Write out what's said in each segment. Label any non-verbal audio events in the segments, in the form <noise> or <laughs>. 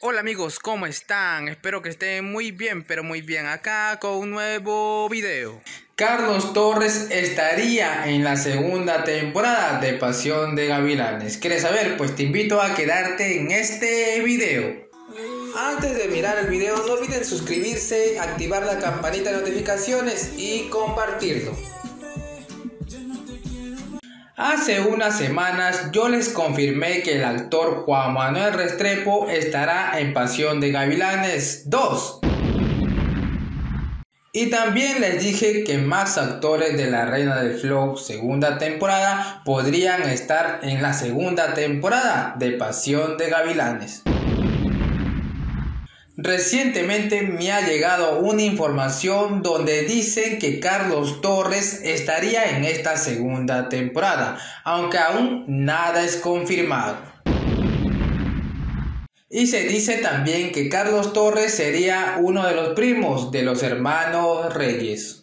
Hola amigos, ¿cómo están? Espero que estén muy bien, pero muy bien acá con un nuevo video. Carlos Torres estaría en la segunda temporada de Pasión de Gavilanes. ¿Quieres saber? Pues te invito a quedarte en este video. Antes de mirar el video no olviden suscribirse, activar la campanita de notificaciones y compartirlo. Hace unas semanas yo les confirmé que el actor Juan Manuel Restrepo estará en Pasión de Gavilanes 2. Y también les dije que más actores de La Reina del Flow segunda temporada podrían estar en la segunda temporada de Pasión de Gavilanes. Recientemente me ha llegado una información donde dicen que Carlos Torres estaría en esta segunda temporada, aunque aún nada es confirmado. Y se dice también que Carlos Torres sería uno de los primos de los hermanos Reyes.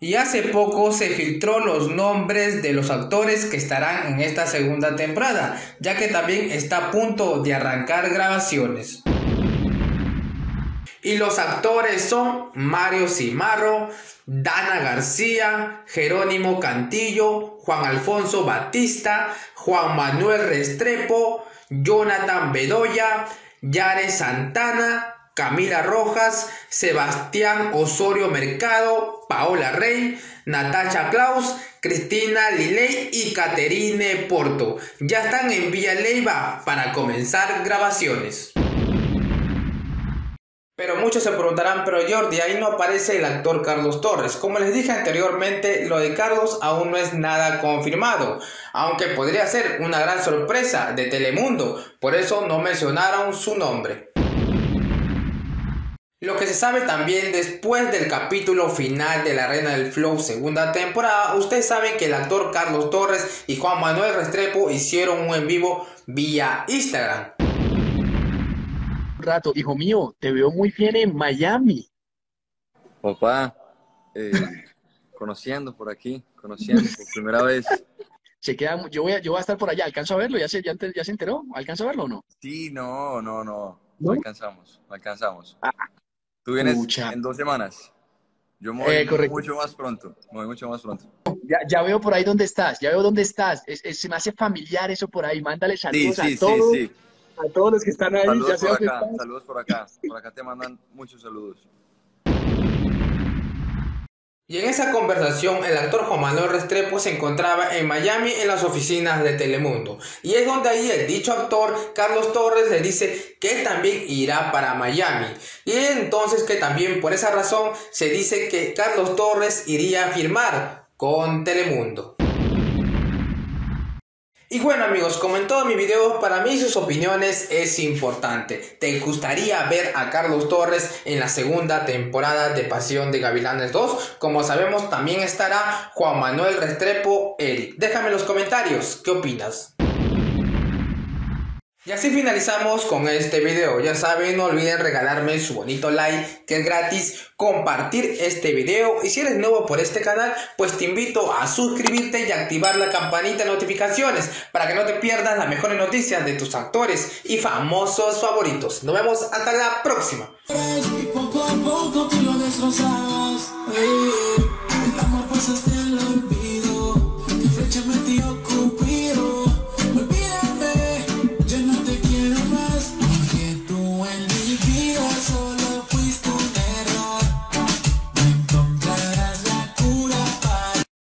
Y hace poco se filtró los nombres de los actores que estarán en esta segunda temporada, ya que también está a punto de arrancar grabaciones. Y los actores son Mario Cimarro, Dana García, Jerónimo Cantillo, Juan Alfonso Batista, Juan Manuel Restrepo, Jonathan Bedoya, Yare Santana, Camila Rojas, Sebastián Osorio Mercado, Paola Rey, Natacha Klaus, Cristina Liley y Caterine Porto. Ya están en Villa Leiva para comenzar grabaciones. Pero muchos se preguntarán, pero Jordi, ahí no aparece el actor Carlos Torres. Como les dije anteriormente, lo de Carlos aún no es nada confirmado, aunque podría ser una gran sorpresa de Telemundo, por eso no mencionaron su nombre. Lo que se sabe también después del capítulo final de La Reina del Flow segunda temporada, ustedes saben que el actor Carlos Torres y Juan Manuel Restrepo hicieron un en vivo vía Instagram. Un rato, hijo mío, te veo muy bien en Miami. Papá, eh, <laughs> conociendo por aquí, conociendo por primera vez. Se queda, yo, voy a, yo voy a estar por allá, ¿alcanzo a verlo? ¿Ya se, ya, ya se enteró? ¿Alcanzo a verlo o no? Sí, no, no, no, no, alcanzamos, no alcanzamos. Ah, Tú vienes en dos semanas. Yo me voy eh, mucho más pronto. Me voy mucho más pronto. Ya, veo por ahí dónde estás. Ya veo dónde estás. se me hace familiar eso por ahí. Mándale saludos a todos. A todos los que están ahí. Saludos por acá. Saludos por acá. Por acá te mandan muchos saludos. Y en esa conversación el actor Juan Manuel Restrepo se encontraba en Miami en las oficinas de Telemundo. Y es donde ahí el dicho actor Carlos Torres le dice que también irá para Miami. Y entonces que también por esa razón se dice que Carlos Torres iría a firmar con Telemundo. Y bueno amigos, como en todo mi video, para mí sus opiniones es importante. ¿Te gustaría ver a Carlos Torres en la segunda temporada de Pasión de Gavilanes 2? Como sabemos también estará Juan Manuel Restrepo Eric. Déjame en los comentarios, ¿qué opinas? Y así finalizamos con este video. Ya saben, no olviden regalarme su bonito like, que es gratis, compartir este video. Y si eres nuevo por este canal, pues te invito a suscribirte y activar la campanita de notificaciones para que no te pierdas las mejores noticias de tus actores y famosos favoritos. Nos vemos hasta la próxima.